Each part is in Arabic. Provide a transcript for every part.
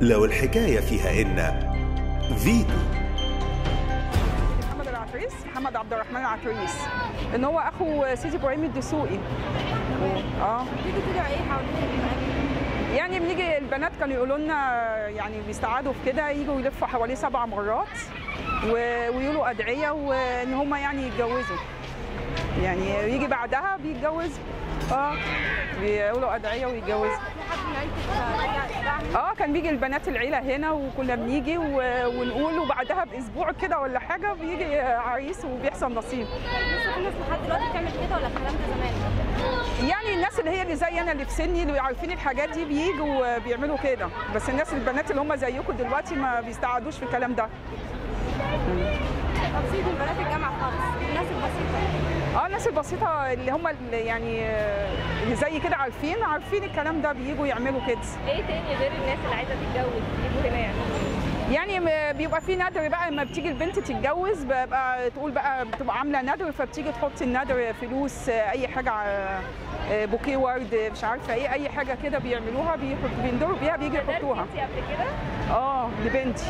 لو الحكاية فيها إن فيتو محمد العتريس محمد عبد الرحمن العتريس إن هو أخو سيدي إبراهيم الدسوقي. آه. تيجي تدعي إيه حوالين يعني بنيجي البنات كانوا يقولوا لنا يعني بيستعادوا في كده يجوا يلفوا حواليه سبع مرات ويقولوا أدعية وإن هم يعني يتجوزوا. يعني يجي بعدها بيتجوزوا. آه. بيقولوا أدعية ويتجوزوا. آه كان بيجي البنات العيلة هنا وكنا بنيجي ونقول وبعدها بأسبوع كده ولا حاجة بيجي عريس وبيحصل نصيب. لسه في ناس لحد دلوقتي بتعمل كده ولا الكلام ده زمان؟ يعني الناس اللي هي اللي زي أنا اللي في سني اللي عارفين الحاجات دي بييجوا بيعملوا كده. بس الناس البنات اللي هم زيكم دلوقتي ما بيستعدوش في الكلام ده. سيبوا البنات الجامعة خالص الناس البسيطة. آه الناس البسيطة اللي هم يعني اللي زي كده عارفين عارفين الكلام ده بييجوا يعملوا كده. إيه تاني غير الناس اللي عايزه تتجوز هنا يعملوا يعني بيبقى في ندر بقى لما بتيجي البنت تتجوز بقى تقول بقى بتبقى عاملة ندر فبتيجي تحط الندر فلوس أي حاجة آه، بوكيه ورد مش عارفة إيه أي حاجة كده بيعملوها بيحط- بيندروا بيها بيجي يحطوها؟ آه لبنتي.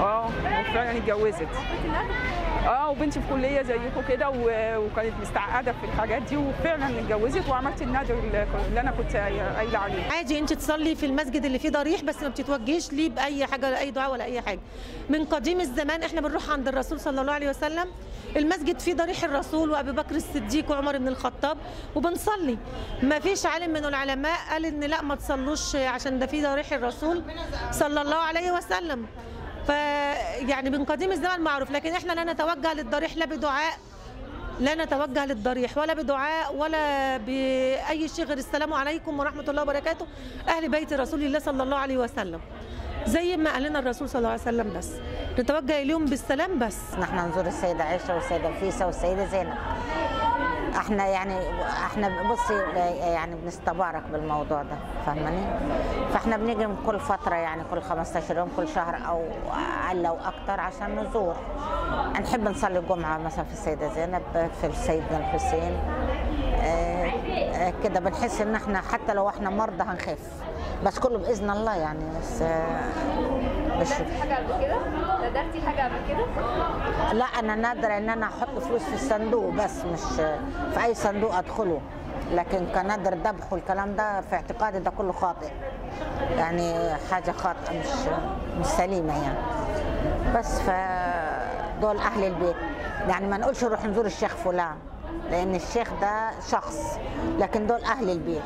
آه وفعلا اتجوزت. آه وبنتي في كلية زيكم كده وكانت مستعقده في الحاجات دي وفعلا اتجوزت وعملت النادر اللي أنا كنت قايله عليه عادي أنت تصلي في المسجد اللي فيه ضريح بس ما بتتوجهيش ليه بأي حاجة ولا أي دعاء ولا أي حاجة. من قديم الزمان إحنا بنروح عند الرسول صلى الله عليه وسلم المسجد فيه ضريح الرسول وأبي بكر الصديق وعمر بن الخطاب وبنصلي. ما فيش عالم من العلماء قال إن لا ما تصلوش عشان ده فيه ضريح الرسول صلى الله عليه وسلم. ف يعني من قديم الزمان معروف لكن إحنا لا نتوجه للضريح لا بدعاء لا نتوجه للضريح ولا بدعاء ولا بأي شيء غير السلام عليكم ورحمة الله وبركاته. أهل بيت رسول الله صلى الله عليه وسلم. زي ما قال لنا الرسول صلى الله عليه وسلم بس. نتوجه إليهم بالسلام بس. نحن نزور السيدة عائشة والسيدة نفيسة والسيدة زينب. إحنا يعني إحنا بصي يعني بنستبارك بالموضوع ده فاهماني؟ فاحنا بنيجي من كل فترة يعني كل 15 يوم كل شهر أو أقل أو أكتر عشان نزور. نحب نصلي الجمعة مثلا في السيدة زينب في سيدنا الحسين آه، كده بنحس إن إحنا حتى لو إحنا مرضى هنخف بس كله بإذن الله يعني بس مش ندرتي حاجة قبل كده؟ ندرتي حاجة قبل كده؟ لا أنا نادرة إن أنا أحط فلوس في الصندوق بس مش في أي صندوق أدخله. لكن كنادر ذبح والكلام ده في اعتقادي ده كله خاطئ. يعني حاجة خاطئة مش مش سليمة يعني. بس ف دول أهل البيت. يعني ما نقولش نروح نزور الشيخ فلان. لأن الشيخ ده شخص لكن دول أهل البيت.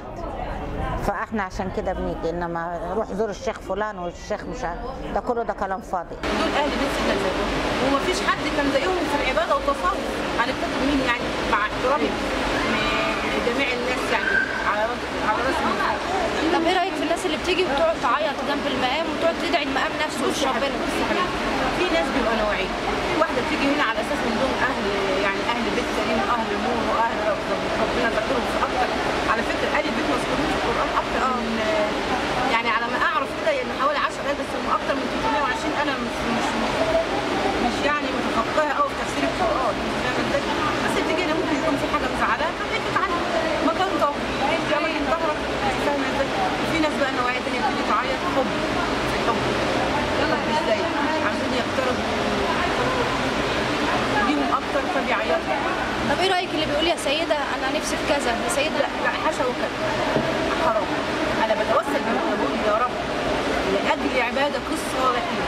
فإحنا عشان كده بنيجي إنما نروح نزور الشيخ فلان والشيخ مش عارف- ده كله ده كلام فاضي. دول أهل بيت سيدنا زيهم ومفيش حد كان زيهم في العبادة والتصوف. هنفتكر مين يعني مع احترامي لجميع الناس يعني على على رأس طب إيه رأيك في الناس اللي بتيجي وتقعد تعيط جنب المقام وتقعد تدعي المقام نفسه مش ربنا؟ في ناس بيبقى نوعين. واحدة بتيجي هنا على أساس إن دول أهل يعني أهل بيت كريم واهل نور واهل ربنا ذكرهم في أكتر على فكره أهل البيت مذكورين في القران أكتر من يعني على ما اعرف كده يعني حوالي 10 ايات بس هم أكتر من 320 أنا مش مش مش يعني متفقهه قوي في تفسير القران فاهمه إزاي؟ بس بتيجي هنا ممكن يكون في حاجة مزعلاها فبقيت تتعلم مكان طاهر انت اماكن طاهره فاهمه إزاي؟ في ناس بقى نوعيه ثانية بتيجي تعيط حب حب مش زي عشان يقتربوا ليهم أكتر فبيعيطوا طب إيه رايك اللي بيقول يا سيدة أنا نفسي في كذا. يا سيدة لا لا حاشا وكذا. حرام. أنا بتوسل بقول يا رب لأجل الصالحين اوليائك الصالحين